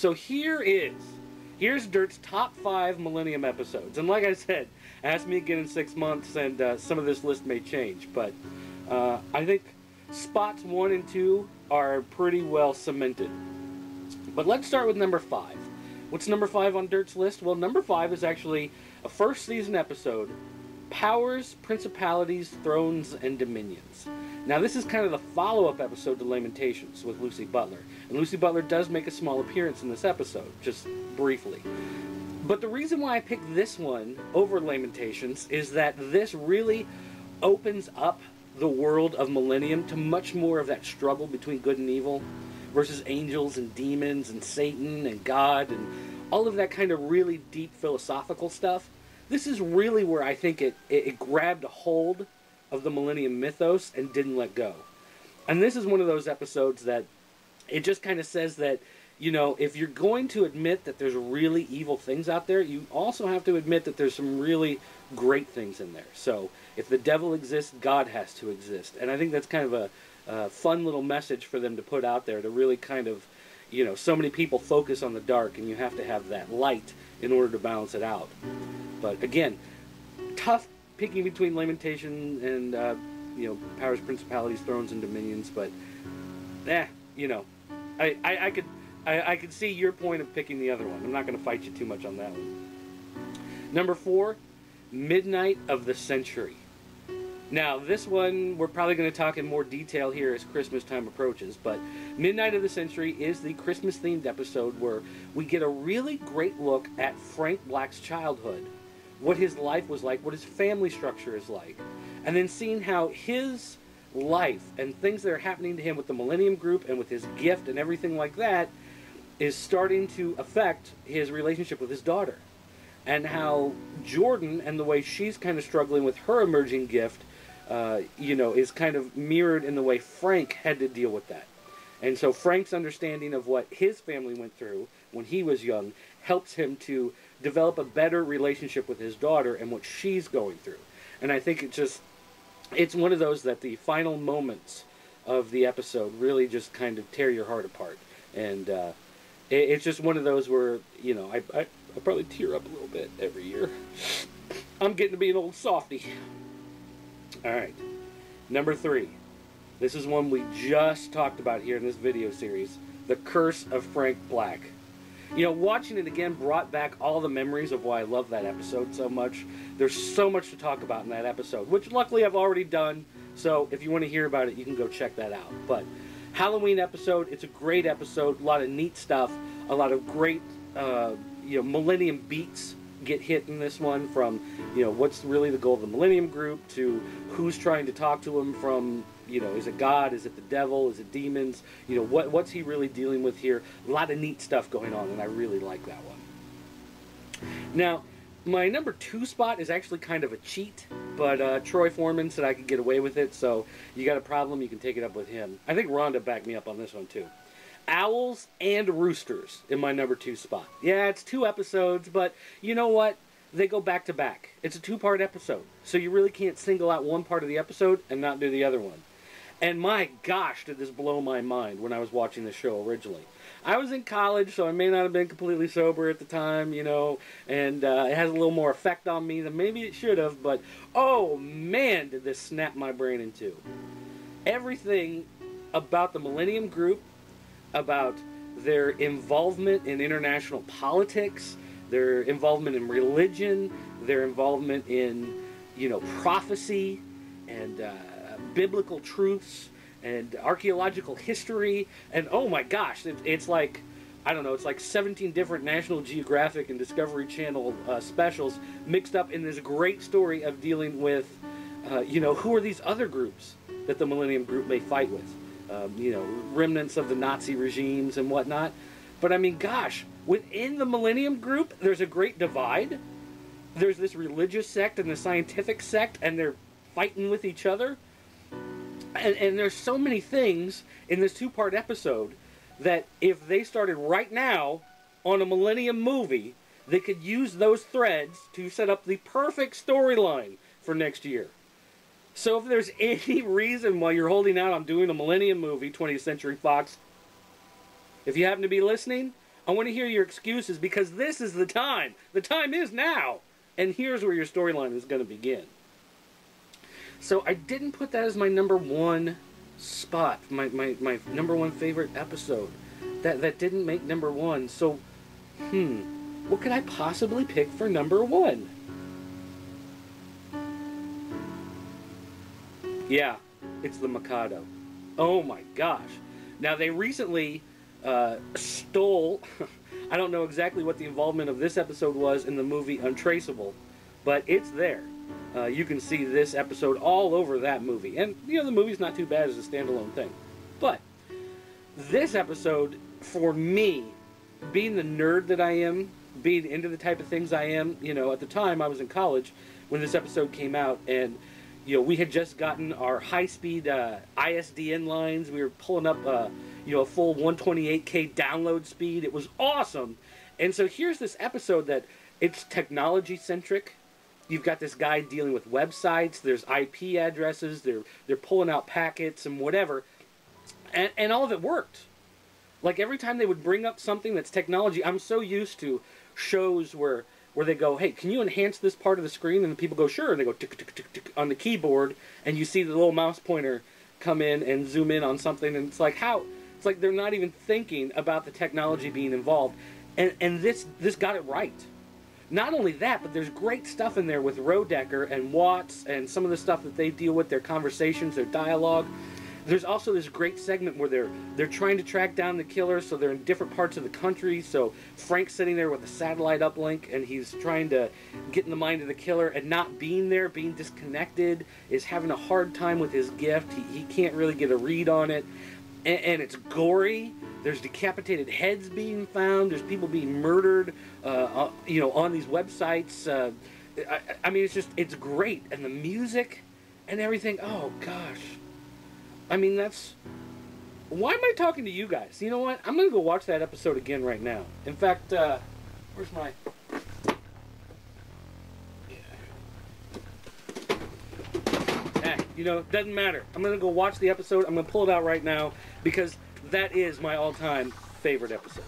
So here is here's Dirt's top five Millennium episodes, and like I said, ask me again in six months, and uh, some of this list may change. But uh, I think spots one and two are pretty well cemented. But let's start with number five. What's number five on Dirt's list? Well, number five is actually a first season episode Powers, Principalities, Thrones, and Dominions. Now, this is kind of the follow up episode to Lamentations with Lucy Butler. And Lucy Butler does make a small appearance in this episode, just briefly. But the reason why I picked this one over Lamentations is that this really opens up the world of Millennium to much more of that struggle between good and evil versus angels and demons and Satan and God and all of that kind of really deep philosophical stuff. This is really where I think it, it, it grabbed a hold of the Millennium mythos and didn't let go. And this is one of those episodes that it just kind of says that, you know, if you're going to admit that there's really evil things out there, you also have to admit that there's some really great things in there. So if the devil exists, God has to exist. And I think that's kind of a, a fun little message for them to put out there to really kind of, you know, so many people focus on the dark and you have to have that light in order to balance it out. But again, tough picking between Lamentation and uh, you know powers, principalities, thrones, and dominions. But eh, you know, I I, I could I, I could see your point of picking the other one. I'm not going to fight you too much on that one. Number four, Midnight of the Century. Now, this one we're probably going to talk in more detail here as Christmas time approaches, but Midnight of the Century is the Christmas themed episode where we get a really great look at Frank Black's childhood what his life was like, what his family structure is like, and then seeing how his life and things that are happening to him with the Millennium Group and with his gift and everything like that is starting to affect his relationship with his daughter. And how Jordan and the way she's kind of struggling with her emerging gift, uh, you know, is kind of mirrored in the way Frank had to deal with that. And so Frank's understanding of what his family went through when he was young helps him to develop a better relationship with his daughter and what she's going through. And I think it just it's one of those that the final moments of the episode really just kind of tear your heart apart. And uh, it, it's just one of those where you know I, I I probably tear up a little bit every year. I'm getting to be an old softy. All right, number three. This is one we just talked about here in this video series: the Curse of Frank Black you know, watching it again brought back all the memories of why I love that episode so much. There's so much to talk about in that episode, which luckily I've already done. So if you want to hear about it, you can go check that out. But Halloween episode, it's a great episode. A lot of neat stuff. A lot of great, uh, you know, Millennium beats get hit in this one. From you know, what's really the goal of the Millennium Group to who's trying to talk to him from you know, is it God? Is it the devil? Is it demons? You know, what what's he really dealing with here? A lot of neat stuff going on, and I really like that one. Now, my number two spot is actually kind of a cheat, but uh, Troy Foreman said I could get away with it, so you got a problem, you can take it up with him. I think Rhonda backed me up on this one too. Owls and Roosters in my number two spot. Yeah, it's two episodes, but you know what? They go back to back. It's a two part episode, so you really can't single out one part of the episode and not do the other one. And my gosh, did this blow my mind when I was watching the show originally. I was in college, so I may not have been completely sober at the time, you know, and uh, it has a little more effect on me than maybe it should have, but oh man, did this snap my brain in two. Everything about the Millennium Group, about their involvement in international politics, their involvement in religion, their involvement in, you know, prophecy, and uh, biblical truths and archaeological history, and oh my gosh, it, it's like I don't know, it's like 17 different National Geographic and Discovery Channel uh, specials mixed up in this great story of dealing with, uh, you know, who are these other groups that the Millennium Group may fight with? Um, you know, remnants of the Nazi regimes and whatnot. But I mean, gosh, within the Millennium Group, there's a great divide. There's this religious sect and the scientific sect, and they're fighting with each other and, and there's so many things in this two part episode that if they started right now on a Millennium movie, they could use those threads to set up the perfect storyline for next year. So if there's any reason why you're holding out on doing a Millennium movie, 20th Century Fox, if you happen to be listening, I want to hear your excuses because this is the time. The time is now. And here's where your storyline is going to begin. So I didn't put that as my number one spot, my, my, my number one favorite episode. That, that didn't make number one. So, hmm, what could I possibly pick for number one? Yeah, it's the Mikado. Oh my gosh. Now, they recently uh, stole. I don't know exactly what the involvement of this episode was in the movie Untraceable, but it's there. Uh, you can see this episode all over that movie. And, you know, the movie's not too bad as a standalone thing. But this episode, for me, being the nerd that I am, being into the type of things I am, you know, at the time I was in college when this episode came out, and you know we had just gotten our high-speed uh, ISDN lines. We were pulling up, uh, you know, a full 128k download speed. It was awesome. And so here's this episode that it's technology centric. You've got this guy dealing with websites. There's IP addresses. They're they're pulling out packets and whatever, and and all of it worked. Like every time they would bring up something that's technology, I'm so used to shows where where they go, "Hey, can you enhance this part of the screen?" And the people go, "Sure." And they go tick tick tick tick on the keyboard, and you see the little mouse pointer come in and zoom in on something, and it's like how it's like they're not even thinking about the technology being involved, and and this this got it right. Not only that, but there's great stuff in there with Roedecker and Watts and some of the stuff that they deal with, their conversations, their dialogue. There's also this great segment where they're they're trying to track down the killer, so they're in different parts of the country. So Frank's sitting there with a satellite uplink, and he's trying to get in the mind of the killer, and not being there, being disconnected, is having a hard time with his gift. He, he can't really get a read on it, and, and it's gory. There's decapitated heads being found. There's people being murdered, uh, uh, you know, on these websites. Uh, I, I mean, it's just it's great, and the music and everything. Oh gosh. I mean, that's. Why am I talking to you guys? You know what? I'm gonna go watch that episode again right now. In fact, uh, where's my? Eh, you know, doesn't matter. I'm gonna go watch the episode. I'm gonna pull it out right now because that is my all-time favorite episode.